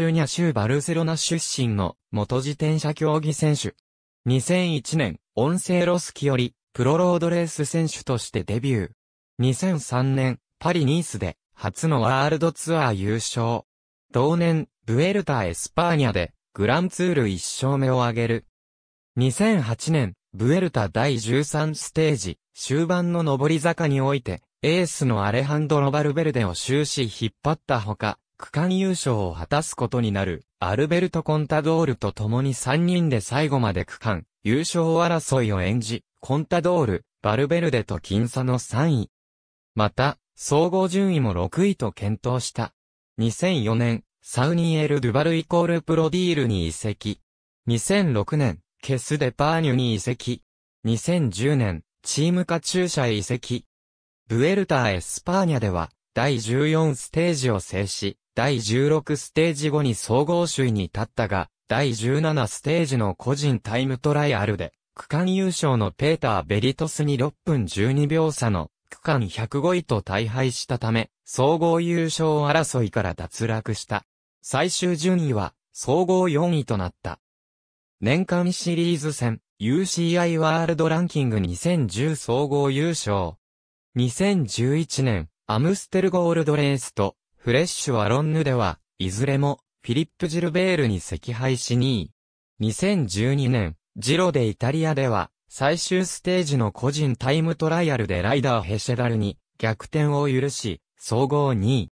ユニャ州バルセロナ出身の元自転車競技選手。2001年、オンセ・エロスキより、プロロードレース選手としてデビュー。2003年、パリニースで、初のワールドツアー優勝。同年、ブエルタ・エスパーニャで、グランツール1勝目を挙げる。2008年、ブエルタ第13ステージ、終盤の上り坂において、エースのアレハンドロ・バルベルデを終始引っ張ったほか、区間優勝を果たすことになる、アルベルト・コンタドールと共に3人で最後まで区間、優勝争いを演じ、コンタドール、バルベルデと僅差の3位。また、総合順位も6位と健闘した。2004年、サウニエル・ドゥバルイコールプロディールに移籍。2006年、ケス・デパーニュに移籍。2010年、チームカチューシャへ移籍。ブエルター・エスパーニャでは、第14ステージを制し、第16ステージ後に総合首位に立ったが、第17ステージの個人タイムトライアルで、区間優勝のペーター・ベリトスに6分12秒差の区間105位と大敗したため、総合優勝争いから脱落した。最終順位は、総合4位となった。年間シリーズ戦、UCI ワールドランキング2010総合優勝。2011年、アムステルゴールドレースと、フレッシュアロンヌでは、いずれも、フィリップ・ジルベールに惜敗し2位。2012年、ジロでイタリアでは、最終ステージの個人タイムトライアルでライダー・ヘシェダルに逆転を許し、総合2位。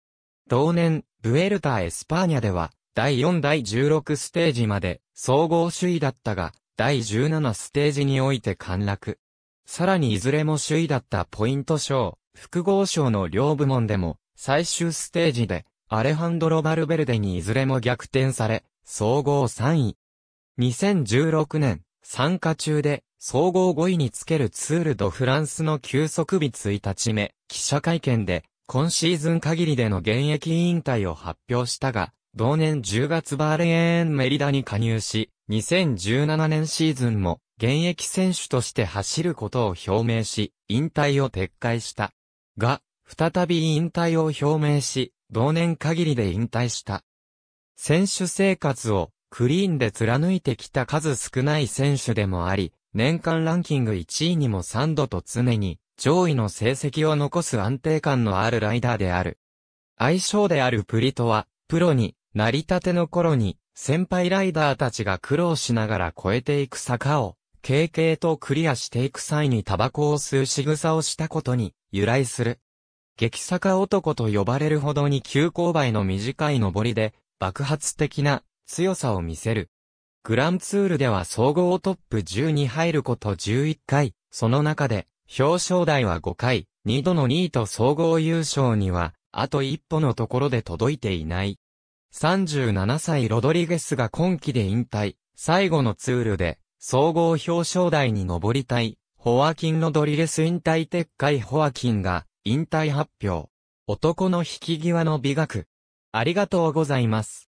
同年、ブエルタ・エスパーニャでは、第4第16ステージまで総合首位だったが、第17ステージにおいて陥落。さらにいずれも首位だったポイント賞、複合賞の両部門でも、最終ステージで、アレハンドロ・バルベルデにいずれも逆転され、総合3位。2016年、参加中で、総合5位につけるツールドフランスの休息日1日目、記者会見で、今シーズン限りでの現役引退を発表したが、同年10月バーレーンメリダに加入し、2017年シーズンも現役選手として走ることを表明し、引退を撤回した。が、再び引退を表明し、同年限りで引退した。選手生活をクリーンで貫いてきた数少ない選手でもあり、年間ランキング1位にも3度と常に上位の成績を残す安定感のあるライダーである。相性であるプリトは、プロに成り立ての頃に、先輩ライダーたちが苦労しながら越えていく坂を、軽々とクリアしていく際にタバコを吸う仕草をしたことに由来する。激坂男と呼ばれるほどに急勾配の短い登りで爆発的な強さを見せる。グランツールでは総合トップ10に入ること11回、その中で表彰台は5回、2度の2位と総合優勝にはあと一歩のところで届いていない。37歳ロドリゲスが今季で引退、最後のツールで、総合表彰台に登りたい、ホアキン・ロドリゲス引退撤回。ホアキンが、引退発表。男の引き際の美学。ありがとうございます。